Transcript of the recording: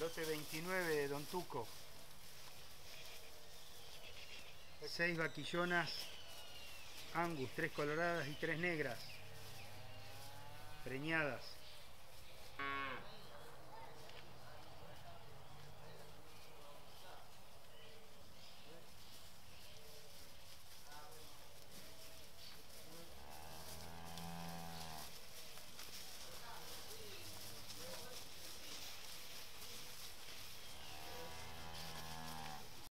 Lote 29 de Don Tuco. Seis vaquillonas Angus, tres coloradas y tres negras. Preñadas.